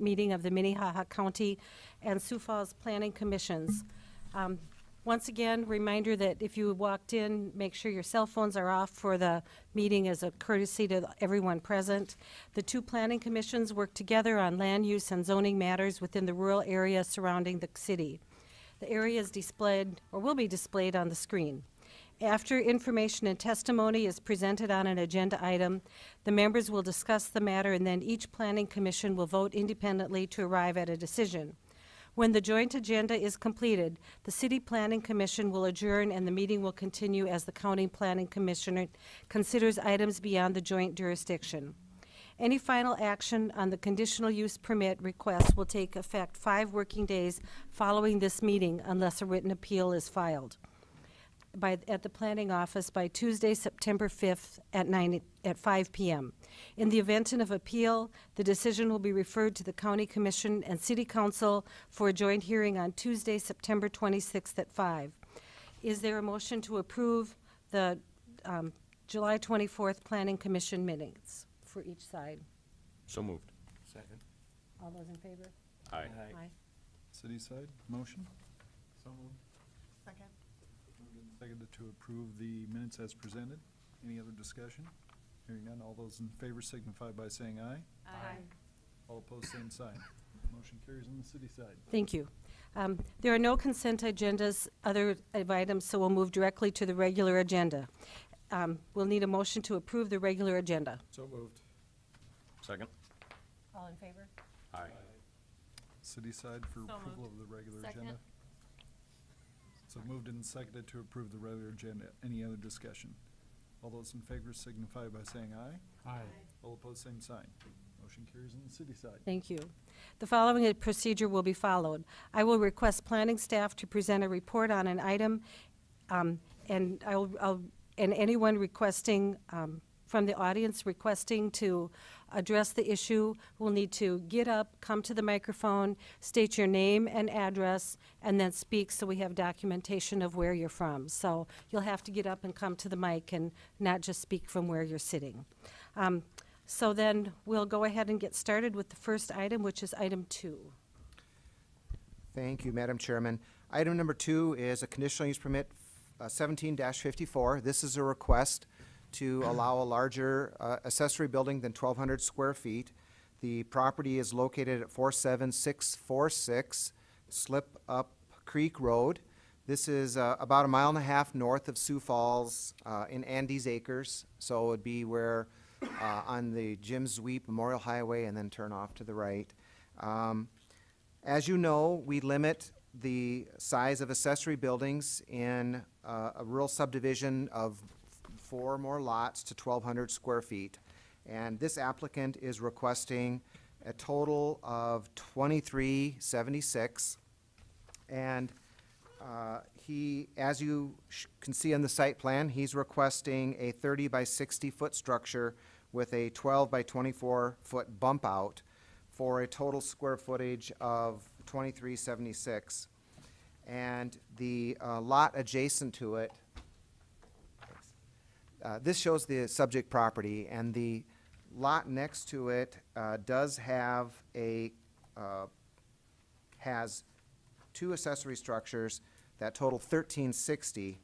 meeting of the Minnehaha County and Sioux Falls Planning Commissions. Um, Once again, reminder that if you walked in, make sure your cell phones are off for the meeting as a courtesy to everyone present. The two planning commissions work together on land use and zoning matters within the rural area surrounding the city. The area is displayed, or will be displayed on the screen. After information and testimony is presented on an agenda item, the members will discuss the matter, and then each planning commission will vote independently to arrive at a decision. When the joint agenda is completed, the City Planning Commission will adjourn and the meeting will continue as the County Planning Commissioner considers items beyond the joint jurisdiction. Any final action on the conditional use permit request will take effect five working days following this meeting unless a written appeal is filed by, at the planning office by Tuesday, September 5th at 9, at 5 p.m. In the event of appeal, the decision will be referred to the county commission and city council for a joint hearing on Tuesday, September 26th at 5. Is there a motion to approve the um, July 24th planning commission minutes for each side? So moved. Second. All those in favor? Aye. Aye. City side, motion? So moved. Second. Seconded to approve the minutes as presented. Any other discussion? Hearing none, all those in favor signify by saying aye. Aye. All opposed, same sign. Motion carries on the city side. Thank you. Um, There are no consent agendas, other items, so we'll move directly to the regular agenda. Um, We'll need a motion to approve the regular agenda. So moved. Second? All in favor? Aye. City side for So approval of the regular Second. agenda. So moved and seconded to approve the regular agenda. Any other discussion? All those in favor signify by saying aye. Aye. All opposed, same sign. Motion carries on the city side. Thank you. The following procedure will be followed. I will request planning staff to present a report on an item, um, and I'll, I'll, and anyone requesting, um, from the audience requesting to address the issue will need to get up, come to the microphone, state your name and address, and then speak so we have documentation of where you're from. So you'll have to get up and come to the mic and not just speak from where you're sitting. Um, so then we'll go ahead and get started with the first item, which is item two. Thank you, Madam Chairman. Item number two is a conditional use permit uh, seventeen fifty-four. This is a request to allow a larger uh, accessory building than twelve hundred square feet. The property is located at four seven six four six Slip Up Creek Road. This is uh, about a mile and a half north of Sioux Falls uh, in Andes Acres. So it would be where, uh, on the Jim Zweep Memorial Highway and then turn off to the right. Um, as you know, we limit the size of accessory buildings in uh, a rural subdivision of four more lots to twelve hundred square feet. And this applicant is requesting a total of twenty-three seventy-six. And uh, he, as you can see on the site plan, he's requesting a thirty by sixty-foot structure with a twelve by twenty-four-foot bump out for a total square footage of twenty-three seventy-six. And the uh, lot adjacent to it, uh, this shows the subject property, and the lot next to it uh, does have a, uh, has two accessory structures that total thirteen sixty.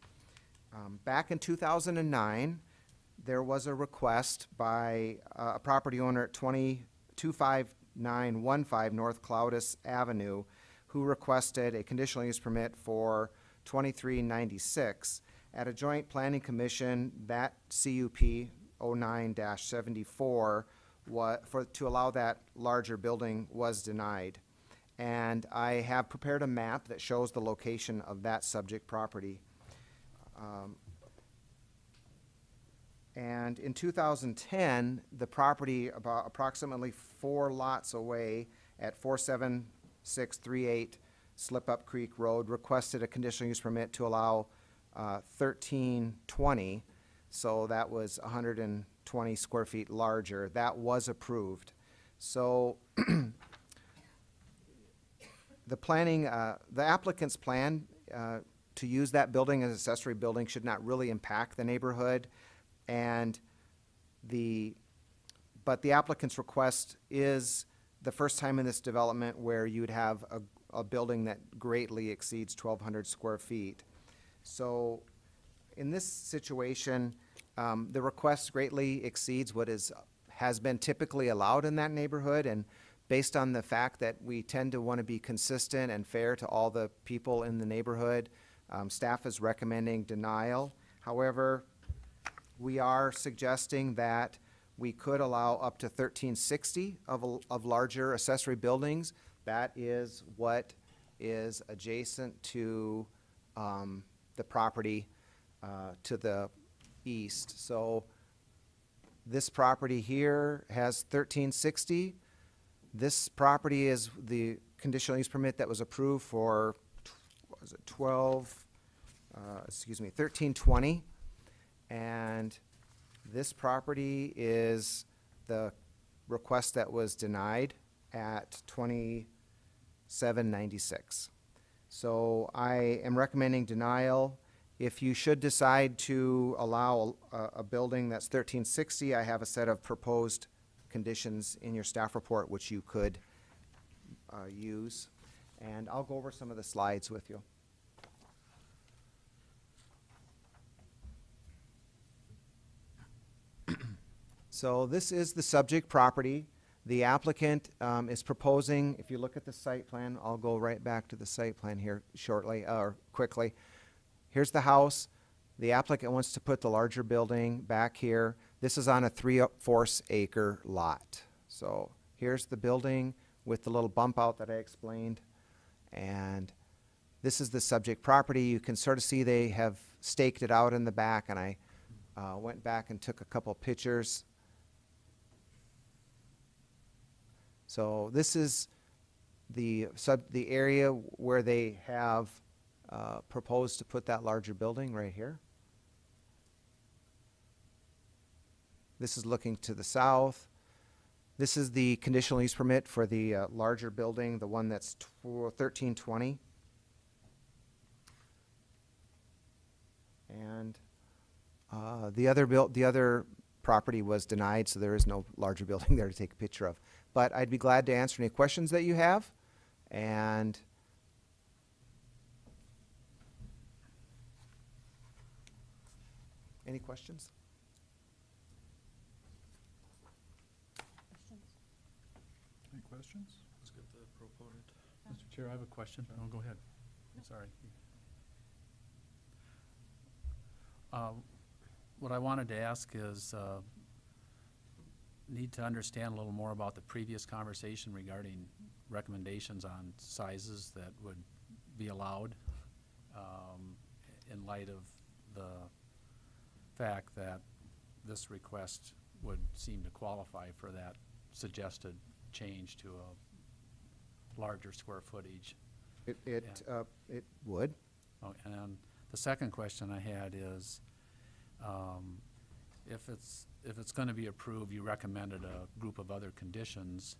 Um, Back in two thousand and nine, there was a request by uh, a property owner at twenty, two five nine one five North Cloudis Avenue, who requested a conditional use permit for twenty-three ninety-six. At a joint planning commission, that CUP 09-74 wa, for, to allow that larger building was denied. And I have prepared a map that shows the location of that subject property. Um, And in 2010, the property about approximately four lots away at 47638 Slip Up Creek Road requested a conditional use permit to allow uh, 1320, so that was 120 square feet larger. That was approved. So the planning, uh, the applicant's plan uh, to use that building as accessory building should not really impact the neighborhood. And the, but the applicant's request is the first time in this development where you would have a, a building that greatly exceeds twelve hundred square feet. So, in this situation, um, the request greatly exceeds what is, has been typically allowed in that neighborhood, and based on the fact that we tend to want to be consistent and fair to all the people in the neighborhood, um, staff is recommending denial. However, we are suggesting that we could allow up to thirteen sixty of, of larger accessory buildings. That is what is adjacent to, um, the property, uh, to the east. So this property here has thirteen sixty. This property is the conditional use permit that was approved for, was it twelve, uh, excuse me, thirteen twenty. And this property is the request that was denied at twenty-seven ninety-six. So I am recommending denial. If you should decide to allow a, a building that's thirteen sixty, I have a set of proposed conditions in your staff report which you could, uh, use. And I'll go over some of the slides with you. So this is the subject property. The applicant um, is proposing, if you look at the site plan, I'll go right back to the site plan here shortly, or quickly. Here's the house. The applicant wants to put the larger building back here. This is on a three-fourths acre lot. So here's the building with the little bump out that I explained. And this is the subject property. You can sort of see they have staked it out in the back, and I uh, went back and took a couple pictures. So this is the sub, the area where they have uh, proposed to put that larger building right here. This is looking to the south. This is the conditional use permit for the uh, larger building, the one that's thirteen twenty. And uh, the other built, the other property was denied, so there is no larger building there to take a picture of. But I'd be glad to answer any questions that you have, and any questions? Any questions? Let's get the proponent. Mr. Chair, I have a question. Oh, go ahead. Sorry. Uh, What I wanted to ask is, uh, need to understand a little more about the previous conversation regarding recommendations on sizes that would be allowed um, in light of the fact that this request would seem to qualify for that suggested change to a larger square footage. It, it, uh, it would. Oh, And the second question I had is, um, if it's, if it's gonna be approved, you recommended a group of other conditions,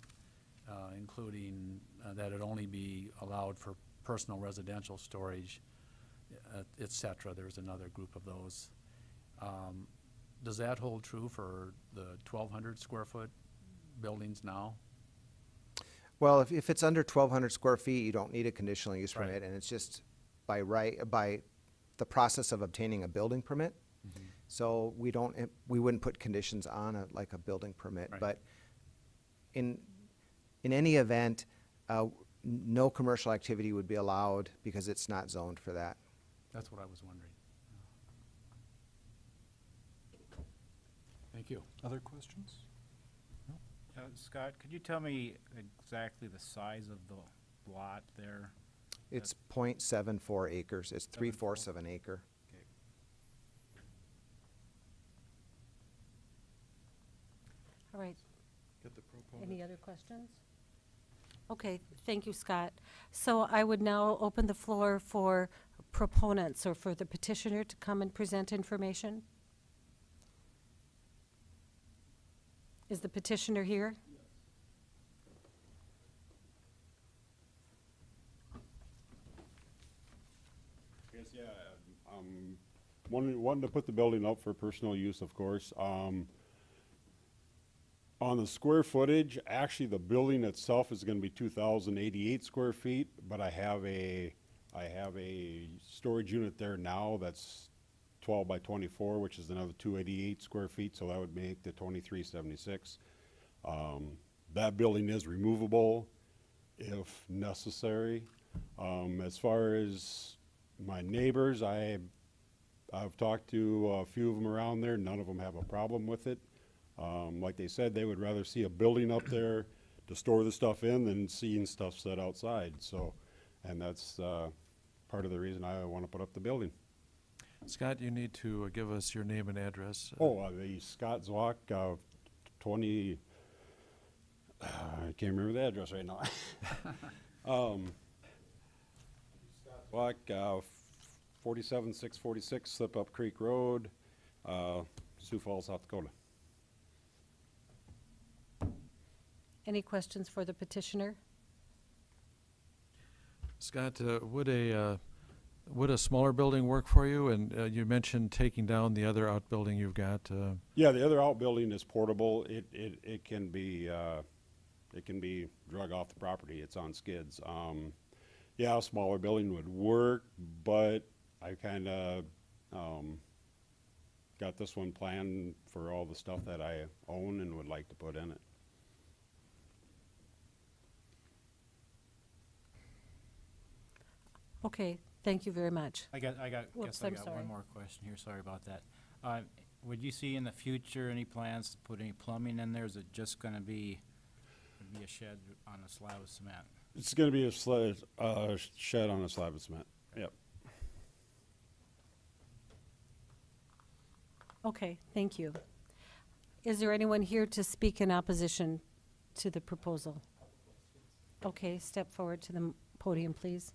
uh, including uh, that it only be allowed for personal residential storage, uh, et cetera. There's another group of those. Um, Does that hold true for the twelve hundred square foot buildings now? Well, if, if it's under twelve hundred square feet, you don't need a conditional use Right. permit, and it's just by right, by the process of obtaining a building permit. So we don't, eh, we wouldn't put conditions on a, like a building permit, Right. but in, in any event, uh, n- no commercial activity would be allowed because it's not zoned for that. That's what I was wondering. Thank you. Other questions? Uh, Scott, could you tell me exactly the size of the lot there? It's point seven four acres, it's three fourths of an acre. Okay. All right, Get the proponent. Any other questions? Okay, thank you, Scott. So I would now open the floor for proponents or for the petitioner to come and present information. Is the petitioner here? Yes, yeah, um, wanting, wanting to put the building up for personal use, of course. Um, On the square footage, actually, the building itself is gonna be two thousand eighty-eight square feet, but I have a, I have a storage unit there now that's twelve by twenty-four, which is another two eighty-eight square feet, so that would make the twenty-three seventy-six. Um, that building is removable if necessary. Um, as far as my neighbors, I, I've talked to a few of them around there, none of them have a problem with it. Um, like they said, they would rather see a building up there to store the stuff in than seeing stuff set outside, so, and that's, uh, part of the reason I wanna put up the building. Scott, you need to uh, give us your name and address. uh, Oh, uh, the Scott Zwak, uh, twenty, I can't remember the address right now. Um, Scott Zwak, uh, forty-seven, six forty-six Slip Up Creek Road, uh, Sioux Falls, South Dakota. Any questions for the petitioner? Scott, uh, would a, uh, would a smaller building work for you? And uh, you mentioned taking down the other outbuilding you've got. uh, Yeah, the other outbuilding is portable. It, it, it can be, uh, it can be drug off the property. It's on skids. Um, yeah, a smaller building would work, but I kinda, um, got this one planned for all the stuff that I own and would like to put in it. Okay, thank you very much. I got, I got, Whoops, guess I I'm got sorry. one more question here, sorry about that. Uh, would you see in the future any plans to put any plumbing in there? Is it just gonna be, would be a shed on a slab of cement? It's gonna be a sled, uh, shed on a slab of cement. Yep. Okay, thank you. Is there anyone here to speak in opposition to the proposal? Okay, step forward to the m- podium, please.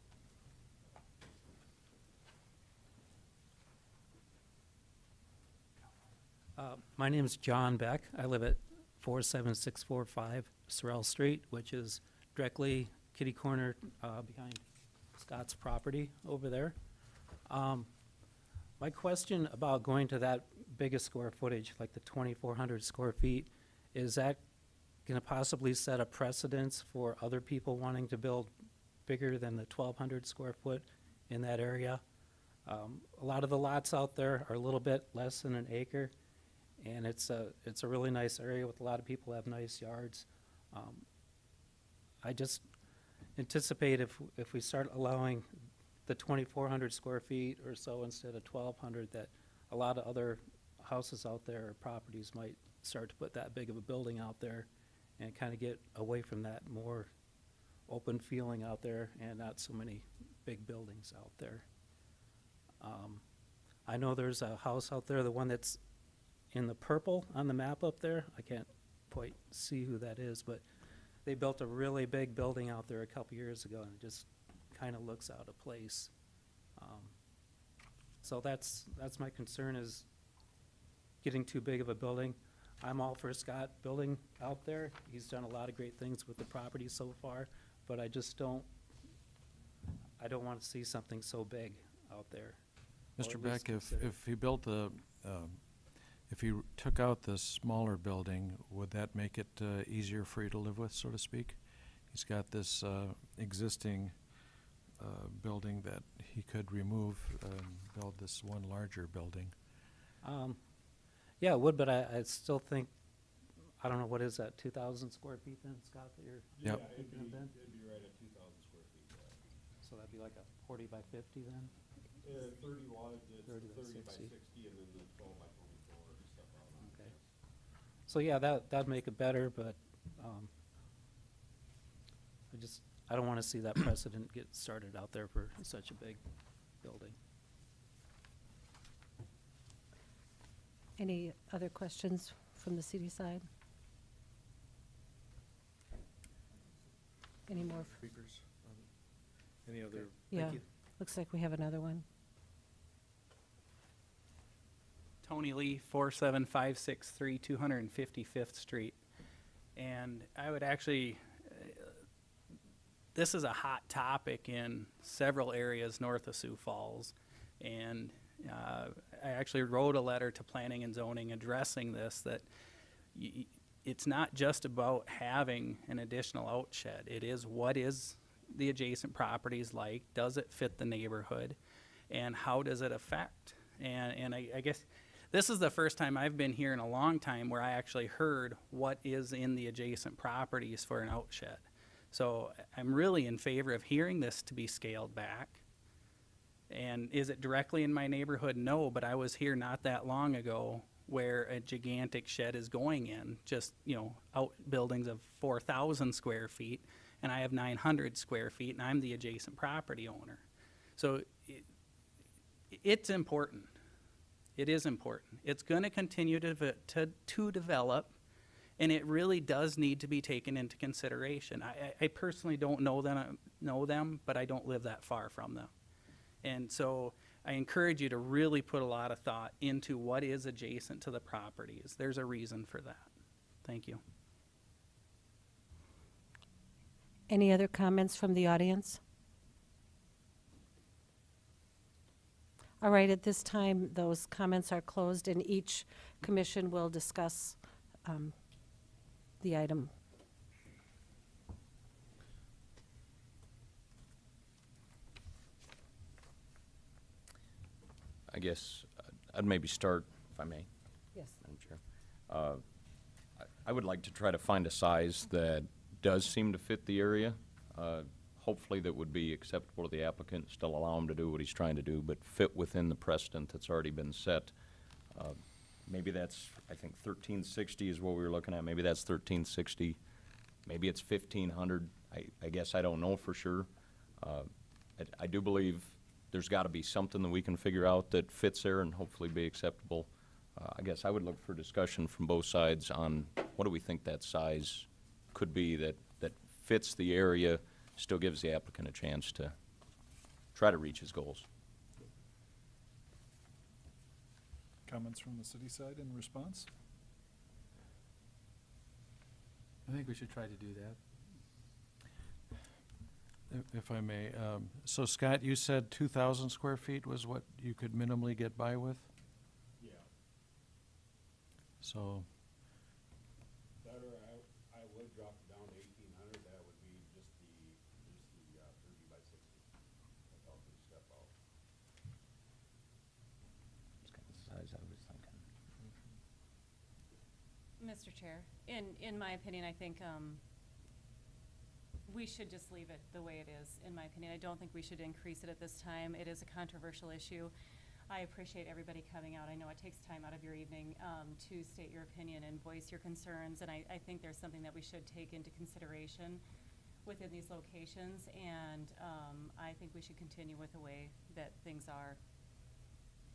Uh, My name is John Beck. I live at 47645 Sorrel Street, which is directly kitty corner uh, behind Scott's property over there. Um, My question about going to that biggest square footage, like the 2,400 square feet, is that going to possibly set a precedence for other people wanting to build bigger than the 1,200 square foot in that area? Um, A lot of the lots out there are a little bit less than an acre, and it's a, it's a really nice area with a lot of people have nice yards. Um, I just anticipate if, if we start allowing the twenty-four hundred square feet or so instead of twelve hundred, that a lot of other houses out there or properties might start to put that big of a building out there and kind of get away from that more open feeling out there and not so many big buildings out there. Um, I know there's a house out there, the one that's in the purple on the map up there. I can't quite see who that is, but they built a really big building out there a couple years ago, and it just kind of looks out of place. Um, So that's, that's my concern is getting too big of a building. I'm all for Scott building out there. He's done a lot of great things with the property so far, but I just don't, I don't want to see something so big out there. Mr. Beck, if, consider. if he built a, um, if you took out the smaller building, would that make it uh, easier for you to live with, so to speak? He's got this uh, existing uh, building that he could remove and build this one larger building. Um, yeah, it would, but I, I still think, I don't know, what is that, 2,000 square feet then, Scott, that you're? Yeah, yep. it'd, be, it'd be right at 2,000 square feet. Yeah. So that'd be like a 40 by 50 then? Uh, 30 wide, 30, 30 by 60, by 60 and then the 12 by 50. So yeah, that, that'd make it better, but, um, I just, I don't wanna see that precedent get started out there for such a big building. Any other questions from the city side? Any more? f- Speakers? Any other? Yeah, looks like we have another one. Tony Lee, 47563, 255th Street. And I would actually, uh, this is a hot topic in several areas north of Sioux Falls. And uh, I actually wrote a letter to Planning and Zoning addressing this, that it's not just about having an additional outshed. It is what is the adjacent properties like? Does it fit the neighborhood? And how does it affect? And, and I, I guess this is the first time I've been here in a long time where I actually heard what is in the adjacent properties for an outshed. So I'm really in favor of hearing this to be scaled back. And is it directly in my neighborhood? No, but I was here not that long ago where a gigantic shed is going in, just, you know, outbuildings of four thousand square feet, and I have nine hundred square feet, and I'm the adjacent property owner. So it, it's important. It is important. It's gonna continue to, to, to develop, and it really does need to be taken into consideration. I, I- I personally don't know them, know them, but I don't live that far from them. And so I encourage you to really put a lot of thought into what is adjacent to the properties. There's a reason for that. Thank you. Any other comments from the audience? All right, at this time, those comments are closed, and each commission will discuss um, the item. I guess uh, I'd maybe start, if I may, Yes. Madam Chair. Uh, I- I would like to try to find a size that does seem to fit the area. uh, Hopefully that would be acceptable to the applicant, still allow him to do what he's trying to do, but fit within the precedent that's already been set. Uh, Maybe that's, I think thirteen sixty is what we were looking at, maybe that's thirteen sixty, maybe it's fifteen hundred, I, I guess I don't know for sure. Uh, I, I do believe there's gotta be something that we can figure out that fits there and hopefully be acceptable. Uh, I guess I would look for discussion from both sides on what do we think that size could be that, that fits the area, still gives the applicant a chance to try to reach his goals. Comments from the city side in response? I think we should try to do that. If- If I may, um, so Scott, you said two thousand square feet was what you could minimally get by with? Yeah. So, Better, I, I would drop it down to eighteen hundred, that would be just the, just the, uh, thirty by sixty. That's all we step out. It's kind of the size I was thinking. Mr. Chair, in, in my opinion, I think, um, we should just leave it the way it is, in my opinion. I don't think we should increase it at this time. It is a controversial issue. I appreciate everybody coming out. I know it takes time out of your evening, um, to state your opinion and voice your concerns, and I, I think there's something that we should take into consideration within these locations, and, um, I think we should continue with the way that things are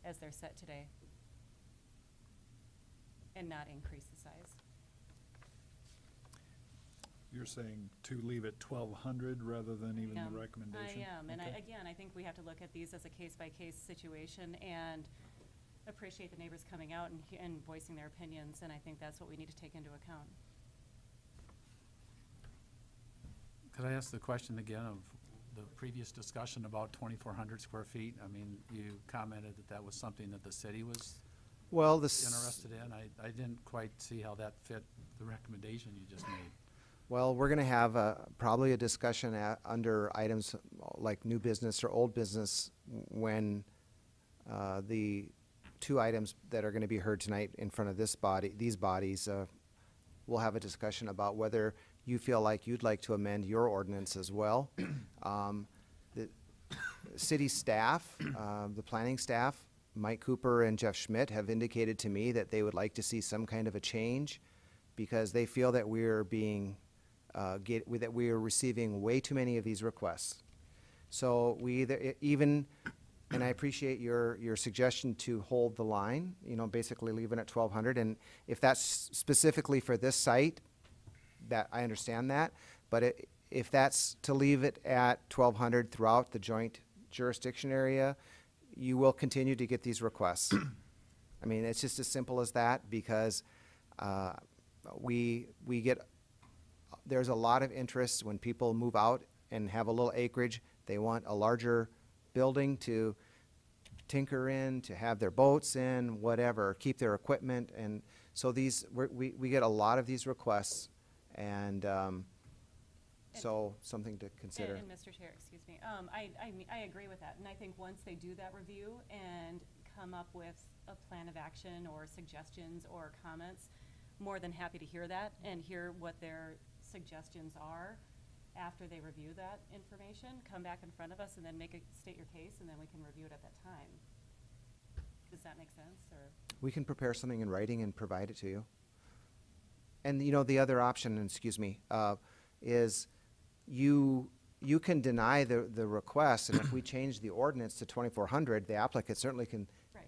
as they're set today and not increase the size. You're saying to leave it twelve hundred rather than even am. the recommendation? I am, and I, Okay. again, I think we have to look at these as a case-by-case situation and appreciate the neighbors coming out and, he- and voicing their opinions, and I think that's what we need to take into account. Could I ask the question again of the previous discussion about twenty-four hundred square feet? I mean, you commented that that was something that the city was Well, this. interested in. I, I didn't quite see how that fit the recommendation you just made. Well, we're gonna have a, probably a discussion at, under items like new business or old business when, uh, the two items that are gonna be heard tonight in front of this body, these bodies, uh, we'll have a discussion about whether you feel like you'd like to amend your ordinance as well. Um, the city staff, uh, the planning staff, Mike Cooper and Jeff Schmidt have indicated to me that they would like to see some kind of a change because they feel that we're being, uh, get, that we are receiving way too many of these requests. So we either, even, and I appreciate your, your suggestion to hold the line, you know, basically leave it at twelve hundred. And if that's specifically for this site, that, I understand that. But i if that's to leave it at twelve hundred throughout the joint jurisdiction area, you will continue to get these requests. I mean, it's just as simple as that because, uh, we, we get, there's a lot of interest when people move out and have a little acreage. They want a larger building to tinker in, to have their boats in, whatever, keep their equipment. And So these, we, we get a lot of these requests, and, um, so, something to consider. and Mr. Chair, excuse me, um, I, I, mean- I agree with that, and I think once they do that review and come up with a plan of action or suggestions or comments, more than happy to hear that and hear what their suggestions are after they review that information, come back in front of us and then make a, state your case, and then we can review it at that time. Does that make sense, or? We can prepare something in writing and provide it to you. And, you know, the other option, excuse me, uh, is you, you can deny the, the request, and if we change the ordinance to twenty-four hundred, the applicant certainly can, Right.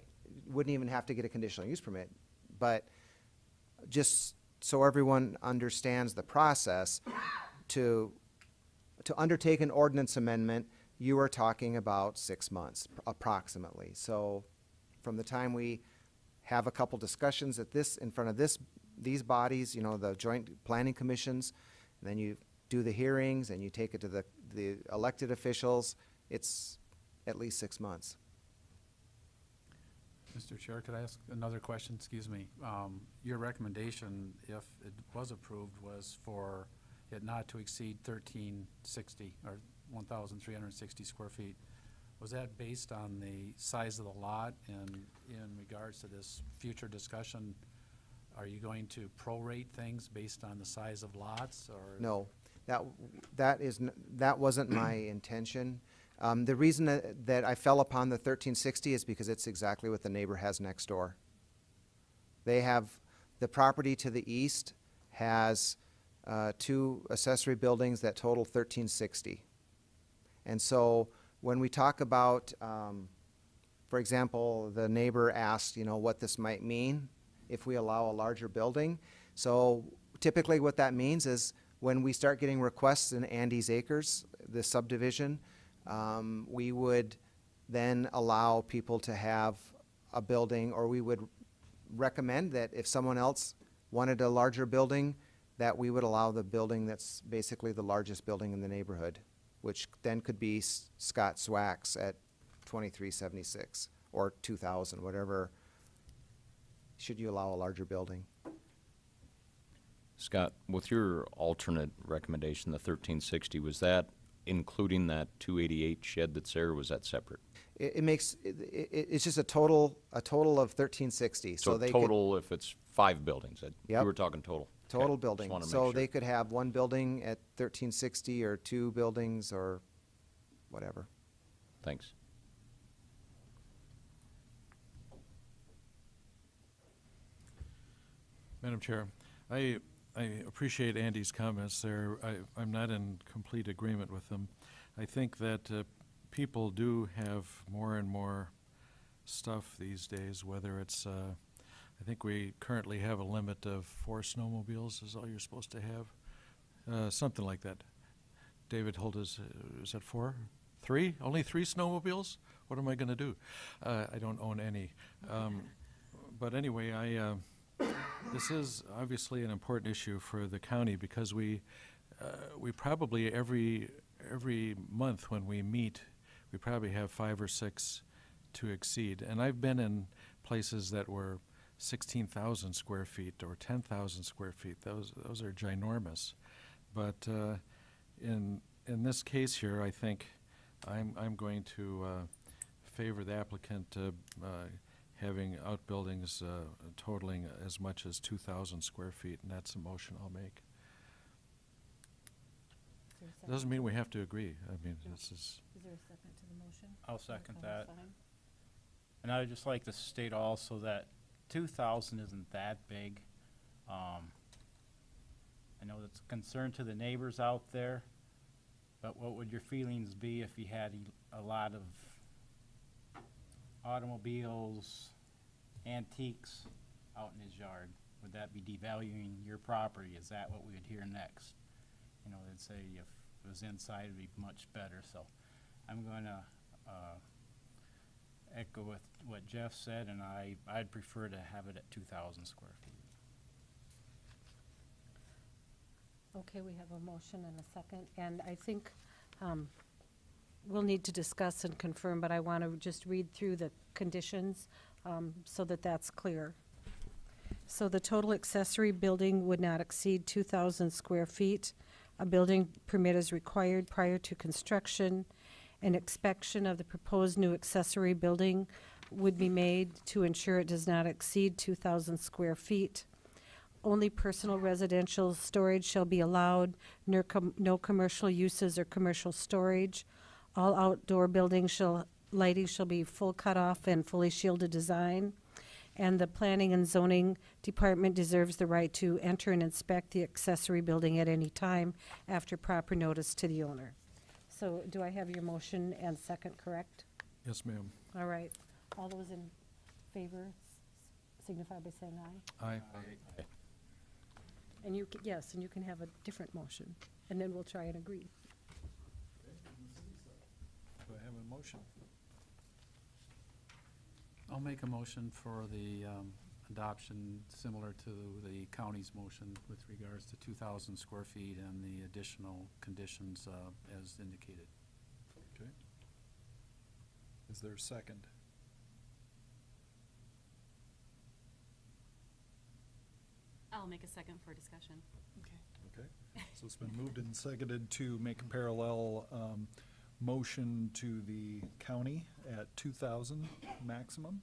wouldn't even have to get a conditional use permit. But just so everyone understands the process, to, to undertake an ordinance amendment, you are talking about six months approximately. So from the time we have a couple discussions at this, in front of this, these bodies, you know, the joint planning commissions, and then you do the hearings and you take it to the, the elected officials, it's at least six months. Mr. Chair, could I ask another question? Excuse me. Um, Your recommendation, if it was approved, was for it not to exceed thirteen sixty, or one thousand three hundred and sixty square feet. Was that based on the size of the lot? And in regards to this future discussion, are you going to prorate things based on the size of lots, or? No, that, that is, n- that wasn't my intention. Um, the reason that, that I fell upon the thirteen sixty is because it's exactly what the neighbor has next door. They have, the property to the east has, uh, two accessory buildings that total thirteen sixty. And so, when we talk about, um, for example, the neighbor asked, you know, what this might mean if we allow a larger building. So typically what that means is when we start getting requests in Andy's Acres, the subdivision, um, we would then allow people to have a building, or we would recommend that if someone else wanted a larger building, that we would allow the building that's basically the largest building in the neighborhood, which then could be S- Scott Swack's at twenty-three seventy-six, or two thousand, whatever, should you allow a larger building. Scott, with your alternate recommendation, the thirteen sixty, was that including that two eighty-eight shed that's there, or was that separate? It, it makes, it, it, it's just a total, a total of thirteen sixty, so So they could. total, if it's five buildings, that- you were talking total? Total just building. So sure. they could have one building at thirteen sixty, or two buildings, or whatever. Thanks. Madam Chair, I, I appreciate Andy's comments there. I, I'm not in complete agreement with them. I think that uh, people do have more and more stuff these days, whether it's, uh, I think we currently have a limit of four snowmobiles is all you're supposed to have, uh, something like that. David Holt is, uh, is that four? Three? Only three snowmobiles? What am I gonna do? Uh, I don't own any. Um, but anyway, I, uh, this is obviously an important issue for the county because we, uh, we probably every, every month when we meet, we probably have five or six to exceed. And I've been in places that were sixteen thousand square feet or ten thousand square feet. Those, those are ginormous. But, uh, in, in this case here, I think I'm, I'm going to, uh, favor the applicant, uh, having outbuildings uh, totaling as much as 2,000 square feet, and that's a motion I'll make. Doesn't mean we have to agree. I mean, this is, Is there a second to the motion? I'll second Okay, that. fine. And I'd just like to state also that two thousand isn't that big. Um, I know that's a concern to the neighbors out there, but what would your feelings be if you had a lot of automobiles, antiques out in his yard? Would that be devaluing your property? Is that what we would hear next? You know, they'd say if it was inside, it'd be much better, so I'm gonna, uh, echo with what Jeff said, and I, I'd prefer to have it at two thousand square feet. Okay, we have a motion and a second, and I think um, we'll need to discuss and confirm, but I want to just read through the conditions um, so that that's clear. So the total accessory building would not exceed two thousand square feet. A building permit is required prior to construction. An inspection of the proposed new accessory building would be made to ensure it does not exceed two thousand square feet. Only personal residential storage shall be allowed, no, no commercial uses or commercial storage. All outdoor buildings shall, lighting shall be full cutoff and fully shielded design. And the Planning and Zoning Department deserves the right to enter and inspect the accessory building at any time after proper notice to the owner. So do I have your motion and second correct? Yes, ma'am. All right. All those in favor signify by saying aye. Aye. And you, c- yes, and you can have a different motion, and then we'll try and agree. Do I have a motion? I'll make a motion for the um, adoption similar to the county's motion with regards to 2,000 square feet and the additional conditions uh, as indicated. Okay. Is there a second? I'll make a second for discussion. Okay. Okay, so it's been moved and seconded to make a parallel, um, motion to the county at two thousand maximum.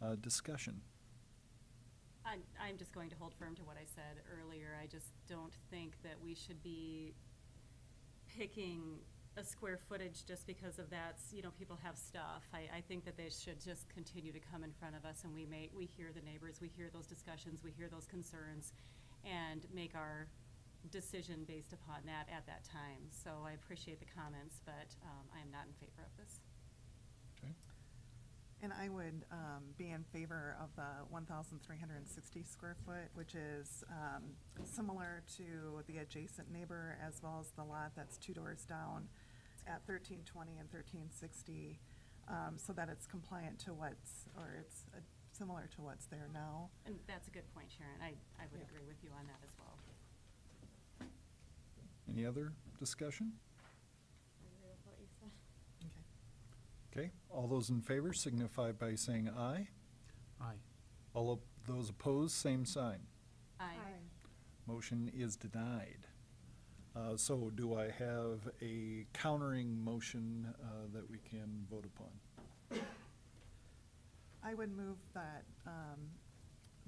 Uh, discussion. I'm, I'm just going to hold firm to what I said earlier. I just don't think that we should be picking a square footage just because of that's, you know, people have stuff. I, I think that they should just continue to come in front of us and we may, we hear the neighbors, we hear those discussions, we hear those concerns, and make our decision based upon that at that time. So I appreciate the comments, but, um, I am not in favor of this. Okay, And I would um, be in favor of the 1,360 square foot, which is um, similar to the adjacent neighbor as well as the lot that's two doors down at 1320 and 1360, um, so that it's compliant to what's, or it's uh, similar to what's there now. And that's a good point, Sharon. I, I would agree with you on that as well. Any other discussion? Okay. Okay, all those in favor signify by saying aye. Aye. All of those opposed, same sign. Aye. Motion is denied. Uh, so do I have a countering motion, uh, that we can vote upon? I would move that um,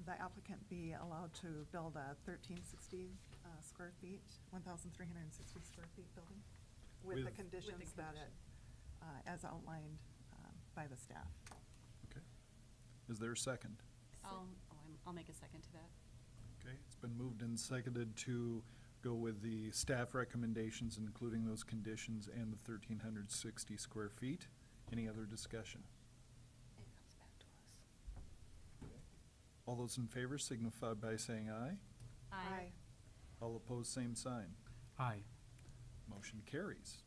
the applicant be allowed to build a 1360 uh, square feet, 1,360 square feet building with the With- conditions that it, uh, as outlined um, by the staff. Okay. Is there a second? I'll, oh, I'm, I'll make a second to that. Okay, it's been moved and seconded to go with the staff recommendations, including those conditions and the thirteen hundred sixty square feet. Any other discussion? It comes back to us. All those in favor signify by saying aye. Aye. All opposed, same sign. Aye. Motion carries.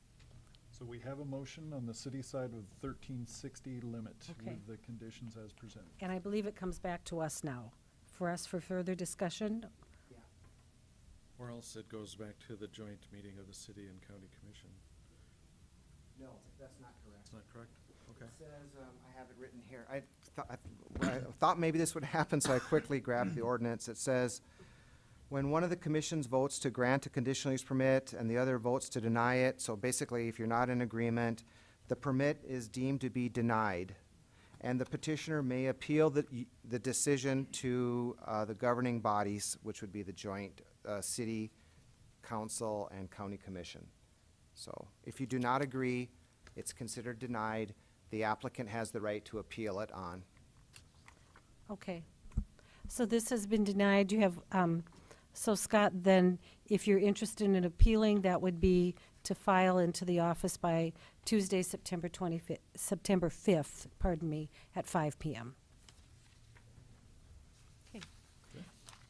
So we have a motion on the city side with thirteen sixty limit Okay. with the conditions as presented. And I believe it comes back to us now, for us for further discussion. Or else it goes back to the joint meeting of the city and county commission. No, that's not correct. That's not correct? Okay. It says, um, I have it written here, I thought, I thought maybe this would happen, so I quickly grabbed the ordinance. It says, when one of the commissions votes to grant a conditional use permit and the other votes to deny it, so basically, if you're not in agreement, the permit is deemed to be denied. And the petitioner may appeal the, the decision to, uh, the governing bodies, which would be the joint, uh, city, council, and county commission. So if you do not agree, it's considered denied. The applicant has the right to appeal it on. Okay. So this has been denied. You have, um, so Scott, then, if you're interested in appealing, that would be to file into the office by Tuesday, September twenty-fifth, September fifth, pardon me, at five PM. Okay.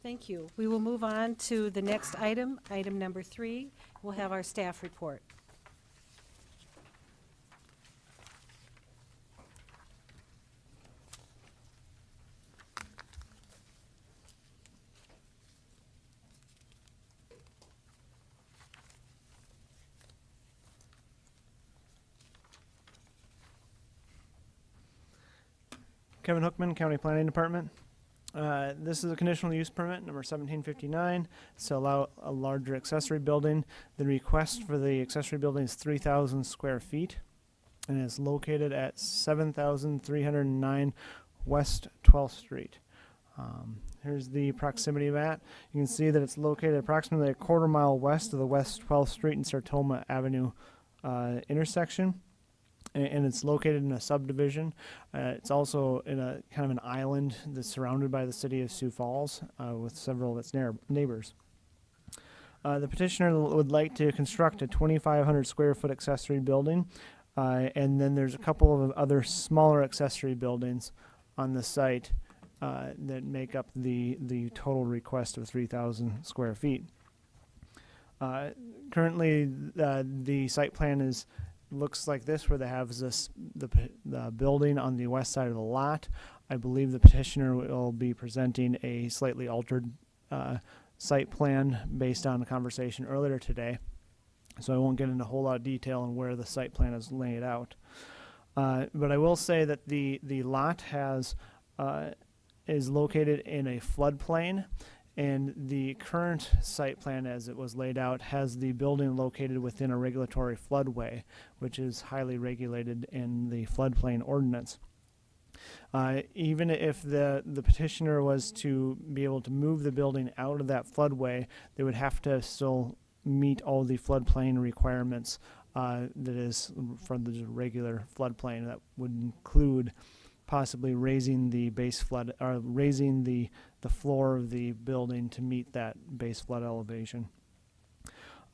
Thank you. We will move on to the next item, item number three. We'll have our staff report. Kevin Hoekman, County Planning Department. Uh, this is a conditional use permit, number seventeen fifty-nine, to allow a larger accessory building. The request for the accessory building is three thousand square feet, and is located at seven thousand three hundred and nine West Twelfth Street. Um, here's the proximity map. You can see that it's located approximately a quarter mile west of the West Twelfth Street and Sertoma Avenue uh, intersection and it's located in a subdivision. Uh, it's also in a kind of an island that's surrounded by the city of Sioux Falls uh, with several of its neigh- neighbors. Uh, the petitioner would like to construct a 2,500 square foot accessory building, uh, and then there's a couple of other smaller accessory buildings on the site uh, that make up the the total request of 3,000 square feet. Uh, currently, the site plan is looks like this, where they have this the the building on the west side of the lot. I believe the petitioner will be presenting a slightly altered uh, site plan based on a conversation earlier today. So I won't get into a whole lot of detail on where the site plan is laid out. Uh, but I will say that the the lot has uh, is located in a floodplain, and the current site plan, as it was laid out, has the building located within a regulatory floodway, which is highly regulated in the floodplain ordinance. Uh, even if the, the petitioner was to be able to move the building out of that floodway, they would have to still meet all the floodplain requirements uh, that is for the regular floodplain. That would include possibly raising the base flood or raising the the floor of the building to meet that base flood elevation.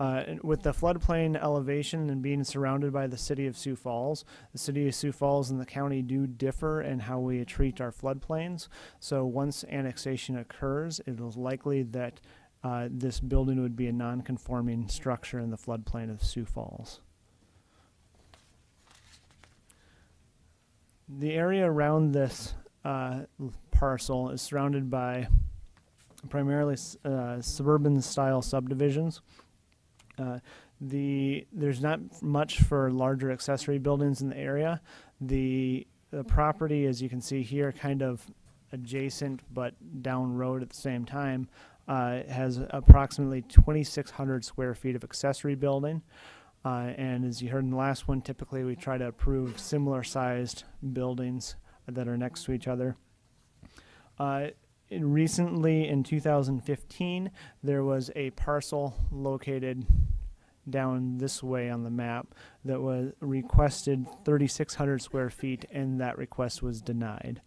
Uh, with the floodplain elevation and being surrounded by the city of Sioux Falls, the city of Sioux Falls and the county do differ in how we treat our floodplains. So once annexation occurs, it is likely that uh, this building would be a non-conforming structure in the floodplain of Sioux Falls. The area around this uh, parcel is surrounded by primarily uh, suburban style subdivisions. Uh, the there's not much for larger accessory buildings in the area. The the property, as you can see here, kind of adjacent but down road at the same time, uh, has approximately 2,600 square feet of accessory building. Uh, and as you heard in the last one, typically we try to approve similar sized buildings that are next to each other. Uh, in recently, in 2015, there was a parcel located down this way on the map that was requested 3,600 square feet, and that request was denied.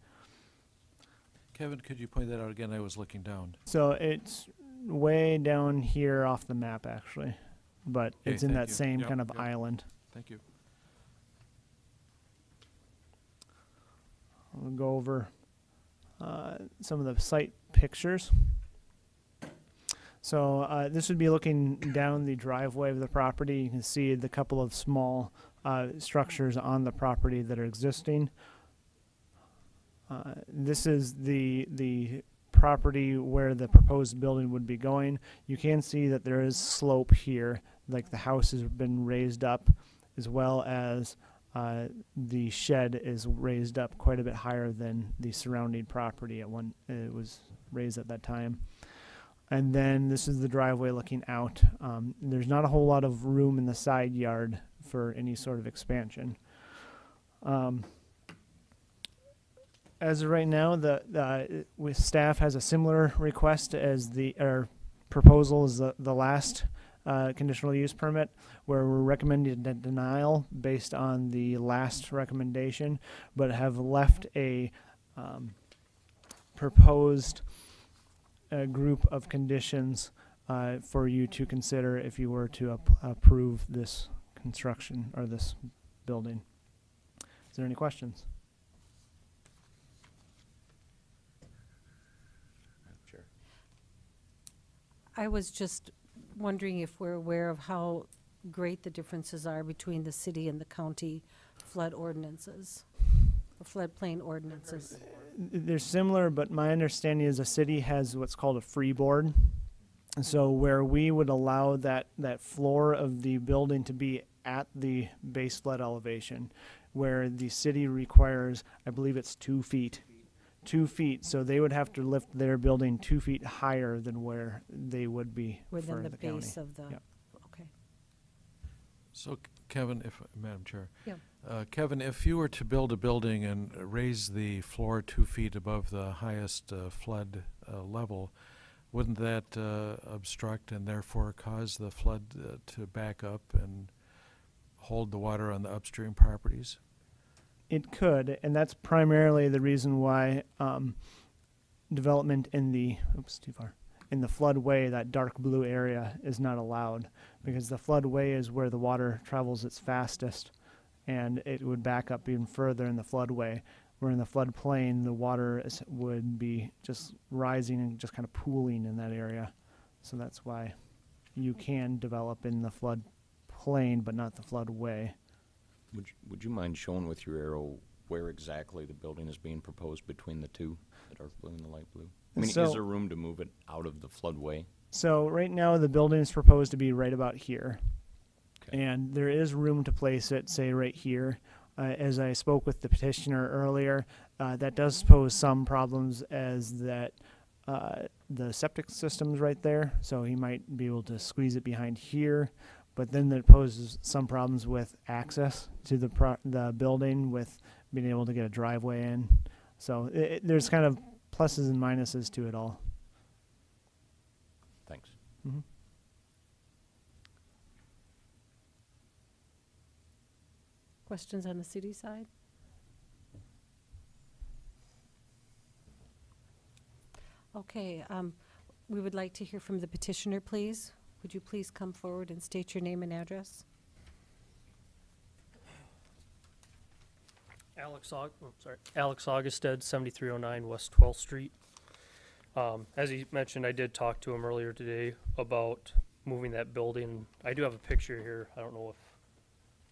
Kevin, could you point that out again? I was looking down. So it's way down here off the map, actually, but Okay, it's in that you. same Yep, kind of yep. island. Thank you. We'll go over uh, some of the site pictures. So uh, this would be looking down the driveway of the property. You can see the couple of small uh, structures on the property that are existing. Uh, this is the the property where the proposed building would be going. You can see that there is slope here, like the house has been raised up, as well as uh, the shed is raised up quite a bit higher than the surrounding property at one it was raised at that time. And then this is the driveway looking out. Um, there's not a whole lot of room in the side yard for any sort of expansion. Um, as of right now, the, the with staff has a similar request as the or proposal as the, the last uh, conditional use permit, where we're recommending de- denial based on the last recommendation, but have left a um, proposed uh, group of conditions uh, for you to consider if you were to ap- approve this construction or this building. Is there any questions? Chair. I was just wondering if we're aware of how great the differences are between the city and the county flood ordinances, or floodplain ordinances. They're similar, but my understanding is the city has what's called a freeboard. And so where we would allow that, that floor of the building to be at the base flood elevation, where the city requires, I believe it's two feet two feet, so they would have to lift their building two feet higher than where they would be for Within the the county. base of the, Yep. okay. So Kevin, if, Madam Chair. Yeah. Uh, Kevin, if you were to build a building and raise the floor two feet above the highest uh, flood uh, level, wouldn't that uh, obstruct and therefore cause the flood uh, to back up and hold the water on the upstream properties? It could, and that's primarily the reason why um, development in the oops too far in the floodway, that dark blue area, is not allowed because the floodway is where the water travels its fastest, and it would back up even further in the floodway. Where in the floodplain, the water is, would be just rising and just kind of pooling in that area. So that's why you can develop in the floodplain, but not the floodway. Would, you- would you mind showing with your arrow where exactly the building is being proposed between the two, the dark blue and the light blue? I mean, is there room to move it out of the floodway? So right now the building is proposed to be right about here. Okay. And there is room to place it, say right here. Uh, as I spoke with the petitioner earlier, uh, that does pose some problems as that uh, the septic system's right there, so he might be able to squeeze it behind here. But then that poses some problems with access to the pro- the building, with being able to get a driveway in. So it, it, there's kind of pluses and minuses to it all. Thanks. Mm-hmm. Questions on the city side? Okay, um, we would like to hear from the petitioner, please. Would you please come forward and state your name and address? Alex Aug, oh, sorry, Alex Augusted, seventy-three oh nine West Twelfth Street. Um, as he mentioned, I did talk to him earlier today about moving that building. I do have a picture here. I don't know if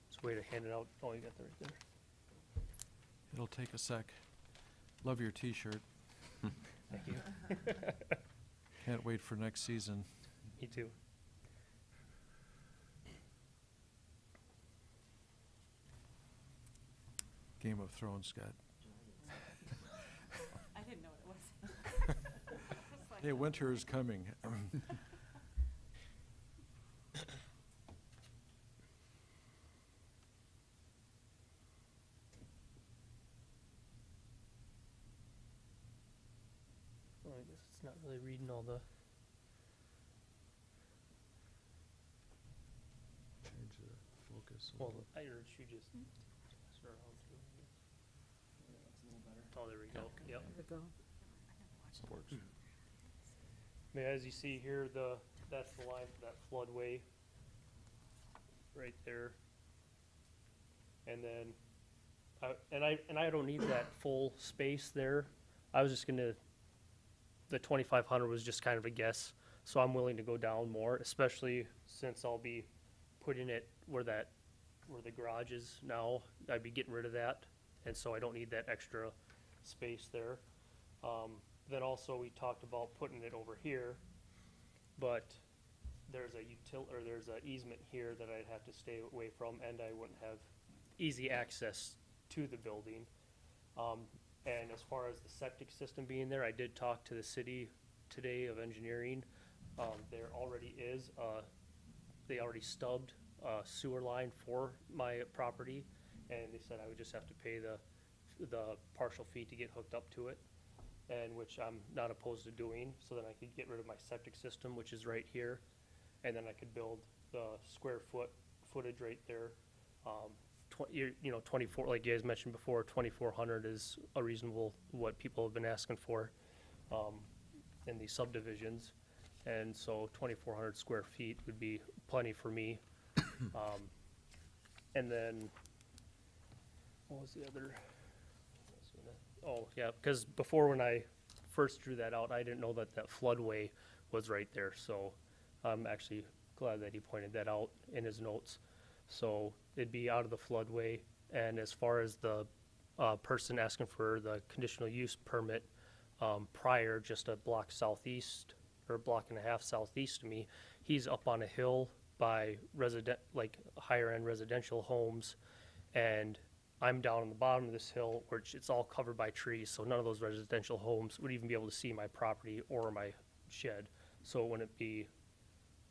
it's a way to hand it out. Oh, you got that right there. It'll take a sec. Love your T-shirt. Thank you. Can't wait for next season. Me too. Game of Thrones, Scott. I didn't know what it was. Hey, winter is coming. Well, I guess it's not really reading all the, Change the focus. well. I urge you just hmm? pass it around too. I guess. Oh, there we go. Yep. There we go. Works. Hmm. I mean, as you see here, the, that's the line for that floodway. Right there. And then, I, and I, and I don't need that full space there. I was just gonna, the twenty-five hundred was just kind of a guess, so I'm willing to go down more, especially since I'll be putting it where that, where the garage is now. I'd be getting rid of that, and so I don't need that extra space there. Um, then also, we talked about putting it over here, but there's a util, or there's a easement here that I'd have to stay away from, and I wouldn't have easy access to the building. Um, and as far as the septic system being there, I did talk to the city today of engineering. Um, there already is, uh, they already stubbed a sewer line for my property, and they said I would just have to pay the, the partial fee to get hooked up to it and which I'm not opposed to doing, so then I could get rid of my septic system, which is right here, and then I could build the square foot, footage right there. Um, tw- you, you know, twenty-four, like you guys mentioned before, twenty-four hundred is a reasonable, what people have been asking for, um, in these subdivisions. And so twenty-four hundred square feet would be plenty for me. Um, and then, what was the other? Oh, yeah, because before when I first drew that out, I didn't know that that floodway was right there, so I'm actually glad that he pointed that out in his notes. So it'd be out of the floodway, and as far as the, uh, person asking for the conditional use permit, um, prior, just a block southeast, or a block and a half southeast of me, he's up on a hill by resident, like higher-end residential homes, and I'm down on the bottom of this hill, which it's all covered by trees, so none of those residential homes would even be able to see my property or my shed. So it wouldn't be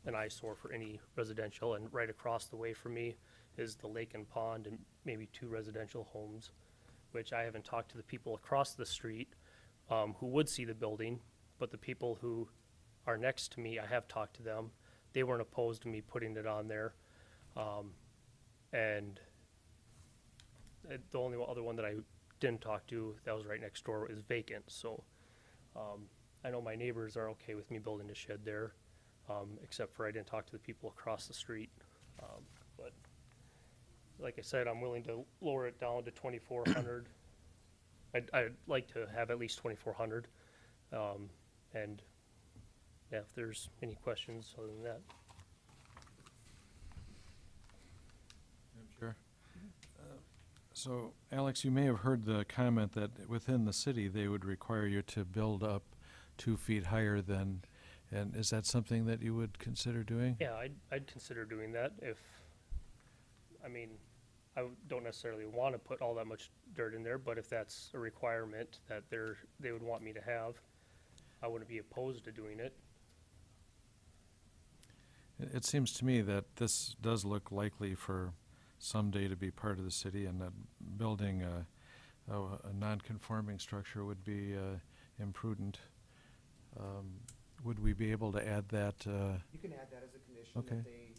an eyesore for any residential, and right across the way from me is the lake and pond and maybe two residential homes, which I haven't talked to the people across the street, um, who would see the building, but the people who are next to me, I have talked to them. They weren't opposed to me putting it on there. Um, and uh, the only other one that I didn't talk to that was right next door is vacant, so, um, I know my neighbors are okay with me building a shed there, um, except for I didn't talk to the people across the street. Um, but, like I said, I'm willing to lower it down to twenty-four hundred. I'd, I'd like to have at least twenty-four hundred, um, and, yeah, if there's any questions other than that. Madam Chair. Uh, So, Alex, you may have heard the comment that within the city, they would require you to build up two feet higher than, and is that something that you would consider doing? Yeah, I'd, I'd consider doing that if, I mean, I don't necessarily want to put all that much dirt in there, but if that's a requirement that they're, they would want me to have, I wouldn't be opposed to doing it. It, it seems to me that this does look likely for someday to be part of the city, and that building a, a, a non-conforming structure would be, uh, imprudent. Um, Would we be able to add that, uh, You can add that as a condition Okay. that they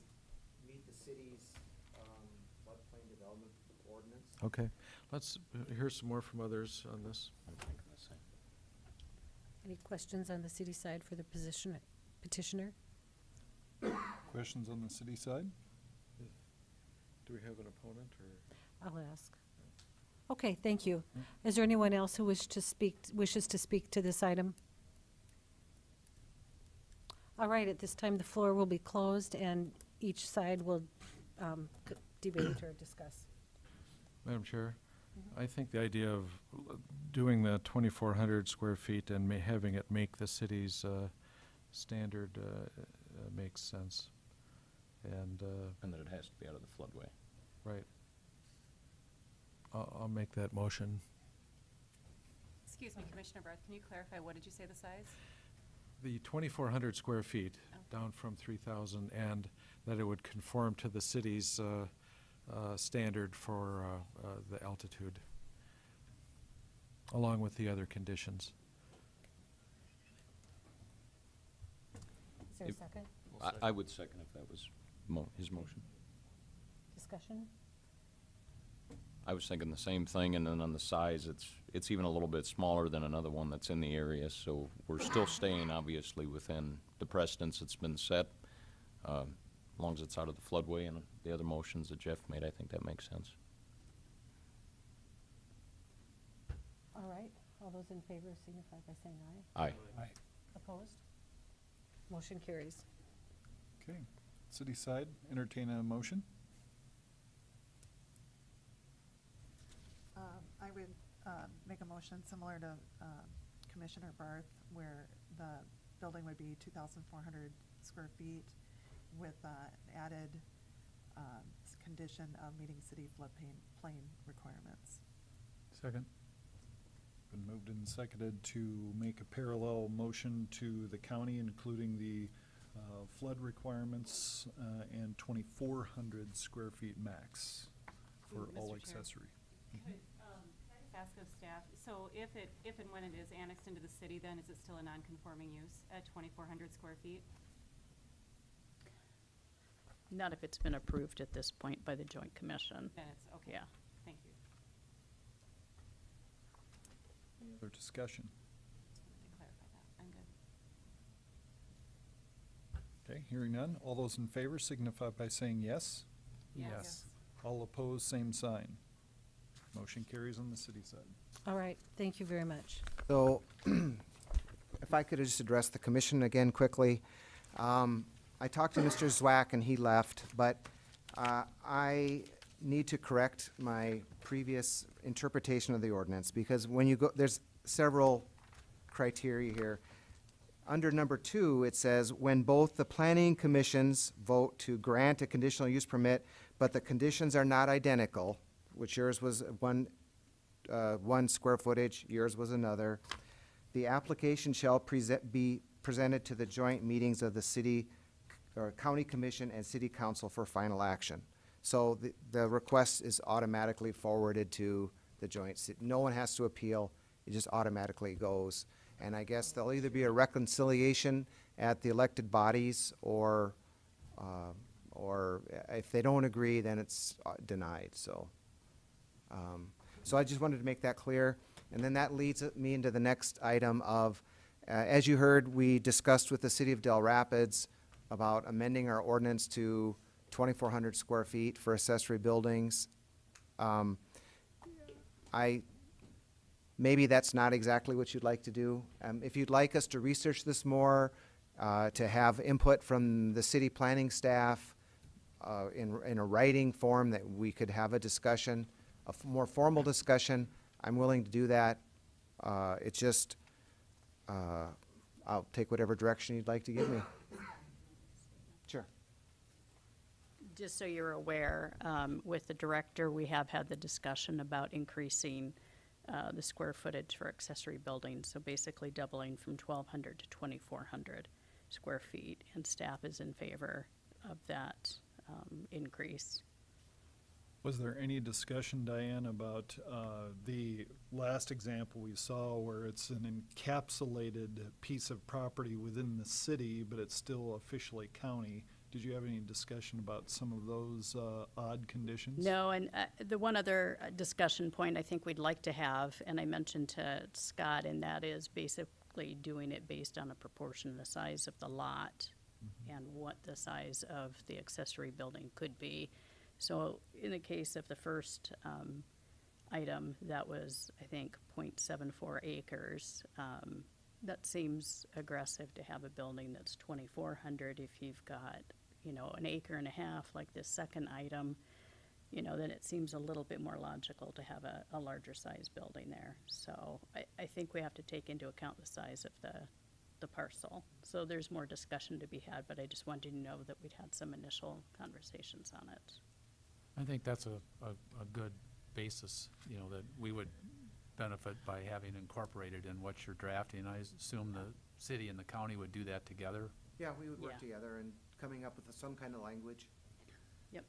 meet the city's um, floodplain development ordinance. okay, let's uh, hear some more from others on this. Any questions on the city side for the position, petitioner? Questions on the city side? Do we have an opponent, or? I'll ask. Okay, thank you. Is there anyone else who wish to speak, wishes to speak to this item? All right, at this time, the floor will be closed and each side will um, debate or discuss. Madam Chair, I think the idea of doing the twenty-four hundred square feet and ma- having it make the city's, uh, standard, uh, uh, makes sense. And, uh, And that it has to be out of the floodway. Right. I'll, I'll make that motion. Excuse me, Commissioner Barth, can you clarify, what did you say the size? The twenty-four hundred square feet, Oh. down from three thousand, and that it would conform to the city's, uh, uh, standard for, uh, uh, the altitude, along with the other conditions. Is there a If- second? I, I would second if that was mo- his motion. Discussion? I was thinking the same thing, and then on the size, it's, it's even a little bit smaller than another one that's in the area, so we're still staying obviously within the precedence that's been set. Um, As long as it's out of the floodway and the other motions that Jeff made, I think that makes sense. All right, all those in favor signify by saying aye. aye. Aye. Opposed? Motion carries. Okay. City side, entertain a motion? Um, I would, um, make a motion similar to, um, Commissioner Barth, where the building would be two thousand four hundred square feet with, uh, added, um, condition of meeting city floodplain, plain requirements. Second. Been moved and seconded to make a parallel motion to the county, including the uh, flood requirements uh, and twenty-four hundred square feet max for Mr. all Chair. accessory. Could, um, can I just ask of staff, so if it, if and when it is annexed into the city, then is it still a non-conforming use at twenty-four hundred square feet? Not if it's been approved at this point by the joint commission. Then it's, okay. Yeah. Thank you. Any other discussion? Just wanted to clarify that. I'm good. Okay, hearing none. All those in favor signify by saying yes. Yes. All opposed, same sign. Motion carries on the city side. All right, thank you very much. So, if I could just address the commission again quickly. Um, I talked to Mr. Zwack and he left, but uh, I need to correct my previous interpretation of the ordinance, because when you go, there's several criteria here. Under number two, it says, when both the planning commissions vote to grant a conditional use permit, but the conditions are not identical, which yours was one, uh, one square footage, yours was another. The application shall present, be presented to the joint meetings of the city, or county commission and city council for final action. So the, the request is automatically forwarded to the joint, no one has to appeal, it just automatically goes. And I guess there'll either be a reconciliation at the elected bodies, or, uh, or if they don't agree, then it's uh, denied, so. Um, So I just wanted to make that clear. And then that leads me into the next item of, uh, as you heard, we discussed with the city of Dell Rapids about amending our ordinance to twenty-four hundred square feet for accessory buildings. Um, I, maybe that's not exactly what you'd like to do. Um, if you'd like us to research this more, uh, to have input from the city planning staff, uh, in, in a writing form that we could have a discussion, a more formal discussion, I'm willing to do that. Uh, it's just, uh, I'll take whatever direction you'd like to give me. Sure. Just so you're aware, um, with the director, we have had the discussion about increasing uh, the square footage for accessory buildings, so basically doubling from twelve hundred to twenty-four hundred square feet, and staff is in favor of that um, increase. Was there any discussion, Diane, about uh, the last example we saw where it's an encapsulated piece of property within the city, but it's still officially county? Did you have any discussion about some of those uh, odd conditions? No, and uh, the one other uh, discussion point I think we'd like to have, and I mentioned to Scott, and that is basically doing it based on a proportion of the size of the lot and what the size of the accessory building could be. So in the case of the first um, item, that was, I think, 0.74 acres. um, That seems aggressive to have a building that's twenty-four hundred if you've got, you know, an acre and a half like this second item. You know, then it seems a little bit more logical to have a, a larger size building there. So I, I think we have to take into account the size of the, the parcel. So there's more discussion to be had, but I just wanted to know that we'd had some initial conversations on it. I think that's a, a, a good basis, you know, that we would benefit by having incorporated in what you're drafting. I assume the city and the county would do that together. Yeah, we would work Yeah. together and coming up with some kind of language. Yep.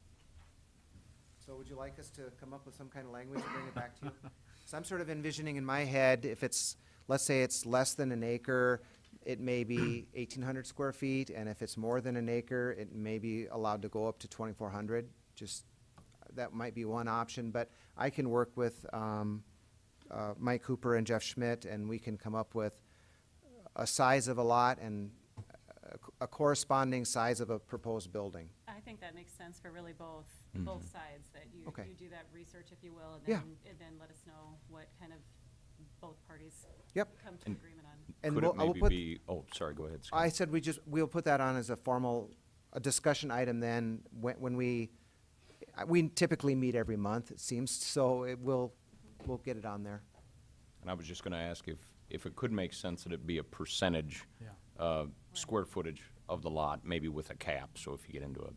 So would you like us to come up with some kind of language and bring it back to you? So I'm sort of envisioning in my head, if it's, let's say it's less than an acre, it may be eighteen hundred square feet, and if it's more than an acre, it may be allowed to go up to twenty-four hundred. Just, that might be one option, but I can work with, um, uh, Mike Cooper and Jeff Schmidt, and we can come up with a size of a lot and a- a corresponding size of a proposed building. I think that makes sense for really both, Mhm. both sides, that you, Okay. you do that research, if you will, and Yeah. then, and then let us know what kind of both parties Yep. come to And- agreement on. And Could we'll- it I will maybe put- be, oh, sorry, go ahead, Scott. I said we just, we'll put that on as a formal, a discussion item then, when, when we, we typically meet every month, it seems, so it will, we'll get it on there. And I was just gonna ask if, if it could make sense that it be a percentage, Yeah. uh, square footage of the lot, maybe with a cap, so if you get into a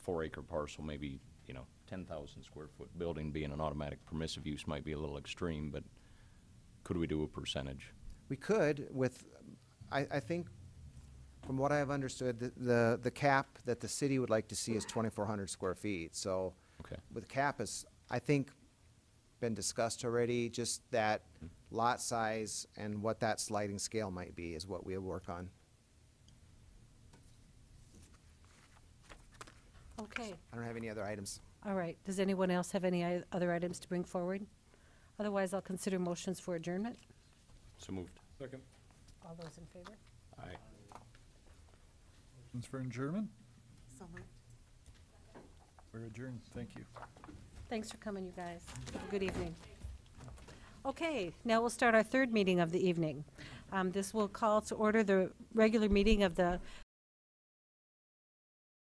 four acre parcel, maybe, you know, ten thousand square foot building being an automatic permissive use might be a little extreme, but could we do a percentage? We could with, I, I think, from what I have understood, the, the, the cap that the city would like to see is twenty-four hundred square feet, so. Okay. With cap is, I think, been discussed already, just that hmm. lot size and what that sliding scale might be is what we'll work on. Okay, I don't have any other items. all right. Does anyone else have any i- other items to bring forward? Otherwise, I'll consider motions for adjournment. So moved. Second. All those in favor? Aye. Motions for adjournment? So moved. We're adjourned. Thank you. Thanks for coming, you guys. Have a Good evening. Okay, now we'll start our third meeting of the evening. Um, This will call to order the regular meeting of the